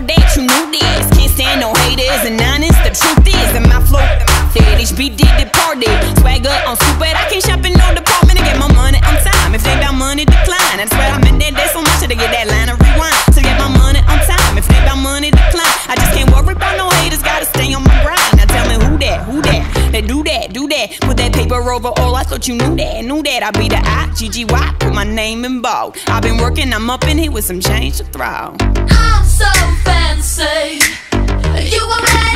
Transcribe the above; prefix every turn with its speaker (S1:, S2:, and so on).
S1: Thought that you knew this. Can't stand no haters and honest. The truth is that my flow, that HB did the party. Swagger on stupid. I can't shop in no department Put that paper over all. I thought you knew that, knew that. I'd be the I, G-G-Y. Put my name in bold. I've been working, I'm up in here with some change to throw.
S2: I'm so fancy. You already